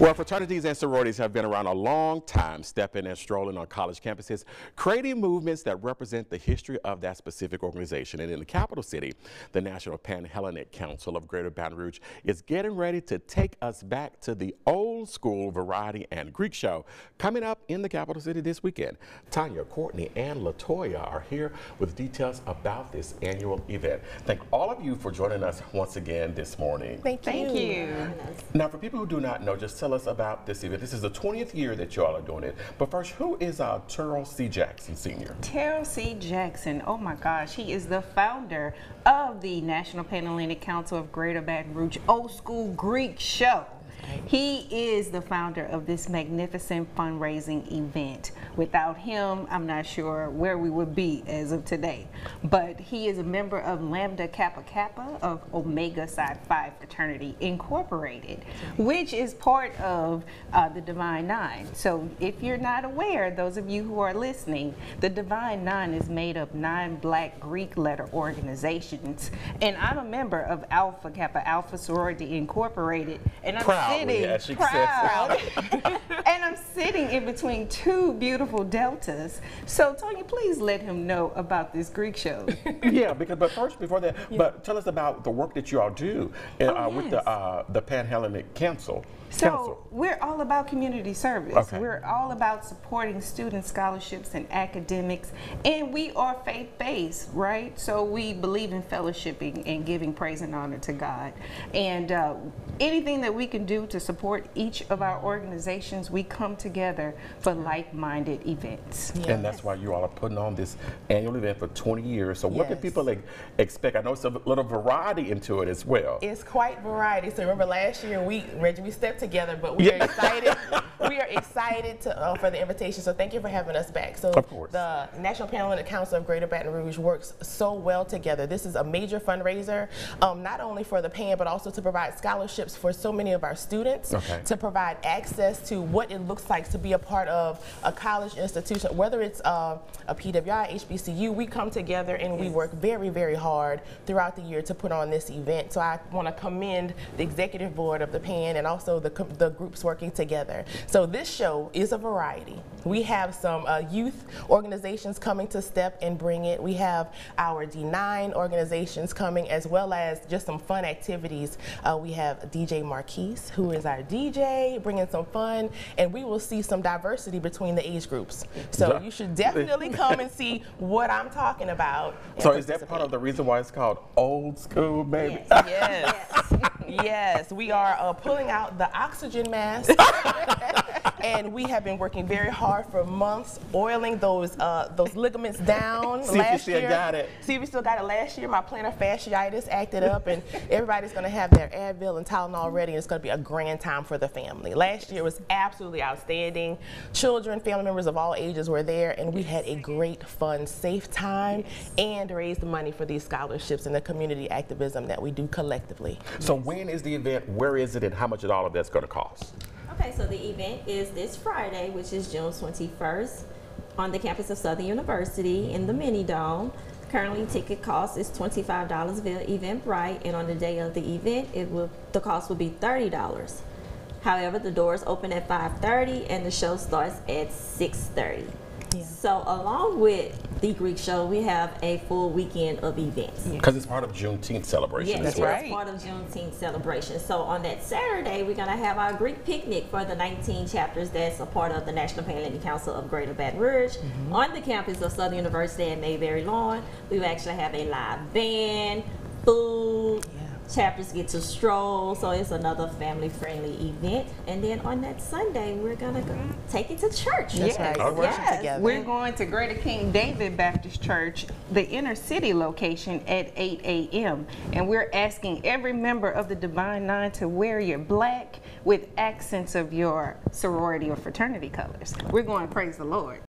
Well, fraternities and sororities have been around a long time, stepping and strolling on college campuses, creating movements that represent the history of that specific organization. And in the capital city, the National Panhellenic Council of Greater Baton Rouge is getting ready to take us back to the old school variety and Greek show coming up in the capital city this weekend. Tanya, Courtney, and Latoya are here with details about this annual event. Thank all of you for joining us once again this morning. Thank you. Thank you. Now, for people who do not know, just tell us about this event. This is the 20th year that you all are doing it. But first, who is uh, Terral C. Jackson Sr.? Terral C. Jackson, oh my gosh, he is the founder of the National Panhellenic Council of Greater Baton Rouge Old School Greek Show. He is the founder of this magnificent fundraising event. Without him, I'm not sure where we would be as of today. But he is a member of Lambda Kappa Kappa of Omega Psi Phi Fraternity Incorporated, which is part of uh, the Divine Nine. So if you're not aware, those of you who are listening, the Divine Nine is made up of nine black Greek letter organizations. And I'm a member of Alpha Kappa Alpha Sorority Incorporated. And I'm Proudly, sitting as she proud. and I'm sitting in between two beautiful deltas. So Tony, please let him know about this Greek show. yeah, because but first, before that, but tell us about the work that you all do uh, Oh, with the uh, the Panhellenic Council. So Council. we're all about community service. Okay. We're all about supporting student scholarships and academics, and we are faith-based, right? So we believe in fellowshipping and giving praise and honor to God. And uh, anything that we can do to support each of our organizations, we come together for like-minded events. And that's why you all are putting on this annual event for 20 years. So what can people like, expect? I know it's a little variety into it as well. It's quite variety. So remember last year we Reggie we stepped together, but we are excited. we are excited to uh, for the invitation. So thank you for having us back. So Of course. the National Panhellenic Council of Greater Baton Rouge works so well together. This is a major fundraiser, um, not only for the PAN but also to provide scholarships for so many of our students. Okay. To provide access to what it looks like to be a part of a college institution, whether it's uh, a PWI, HBCU. We come together and we work very, very hard throughout the year to put on this event. So I want to commend the executive board of the PAN and also the, the groups working together. So this show is a variety. We have some uh, youth organizations coming to step and bring it. We have our D9 organizations coming as well as just some fun activities. Uh, we have DJ Marquise, who is our DJ, bringing some fun, and we will see some diversity between the age groups. So you should definitely come and see what I'm talking about. So is that part of the reason why it's called old school, baby? Yes. yes, we are uh, pulling out the oxygen mask. and we have been working very hard for months, oiling those uh, those ligaments down. See if you last still year, got it. See if we still got it. Last year, my plantar fasciitis acted up, and everybody's going to have their Advil and Tylenol ready, and it's going to be a grand time for the family. Last year was absolutely outstanding. Children, family members of all ages were there, and we had a great, fun, safe time, and raised money for these scholarships and the community activism that we do collectively. So when is the event? Where is it? And how much is all of that's going to cost? Okay, so the event is this Friday, which is June 21st, on the campus of Southern University in the Mini Dome. Currently, ticket cost is $25 via Eventbrite, and on the day of the event, it will the cost will be $30. However, the doors open at 5:30 and the show starts at 6:30. So, along with the Greek show, we have a full weekend of events. Because it's part of Juneteenth celebration Yes, as well. it's part of Juneteenth celebration. So on that Saturday, we're gonna have our Greek picnic for the 19 chapters that's a part of the National Panhellenic Council of Greater Baton Rouge mm-hmm. on the campus of Southern University at Mayberry Lawn. We will actually have a live band, food. Chapters get to stroll, so it's another family-friendly event. And then on that Sunday, we're gonna go take it to church. That's right. Okay. Yes, together. we're going to Greater King David Baptist Church, the inner city location at 8 a.m. And we're asking every member of the Divine Nine to wear your black with accents of your sorority or fraternity colors. We're going to praise the Lord.